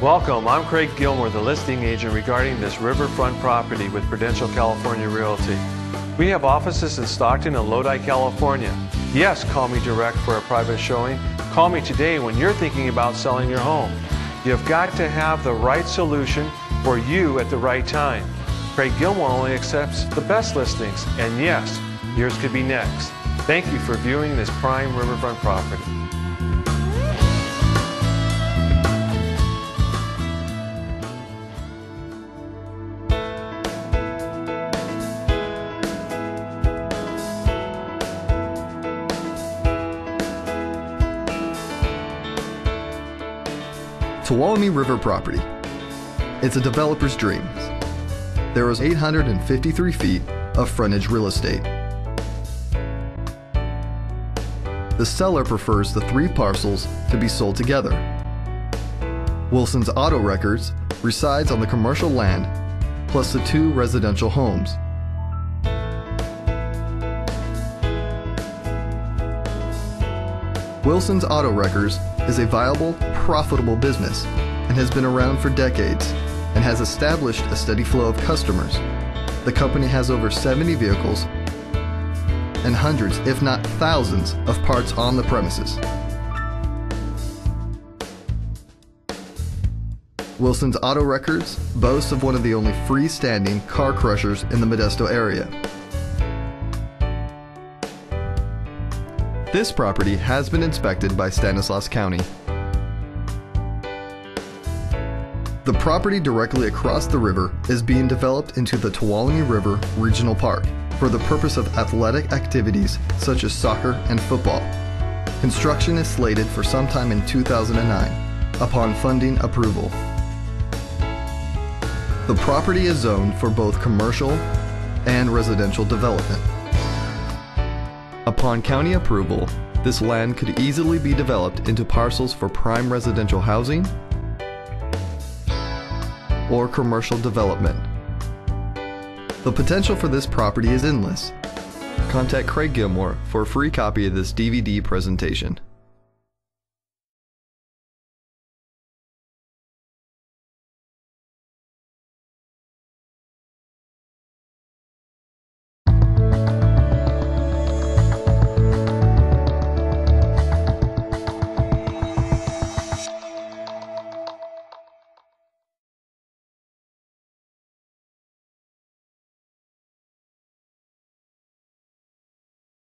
Welcome, I'm Craig Gilmore, the listing agent regarding this riverfront property with Prudential California Realty. We have offices in Stockton and Lodi, California. Yes, call me direct for a private showing. Call me today when you're thinking about selling your home. You've got to have the right solution for you at the right time. Craig Gilmore only accepts the best listings, and yes, yours could be next. Thank you for viewing this prime riverfront property. Tuolumne River property. It's a developer's dreams. There is 853 feet of frontage real estate. The seller prefers the three parcels to be sold together. Wilson's Auto Wreckers resides on the commercial land plus the two residential homes. Wilson's Auto Wreckers is a viable, profitable business and has been around for decades and has established a steady flow of customers. The company has over 70 vehicles and hundreds, if not thousands, of parts on the premises. Wilson's Auto Wreckers boasts of one of the only freestanding car crushers in the Modesto area. This property has been inspected by Stanislaus County. The property directly across the river is being developed into the Tuolumne River Regional Park for the purpose of athletic activities such as soccer and football. Construction is slated for sometime in 2009 upon funding approval. The property is zoned for both commercial and residential development. Upon county approval, this land could easily be developed into parcels for prime residential housing or commercial development. The potential for this property is endless. Contact Craig Gilmore for a free copy of this DVD presentation.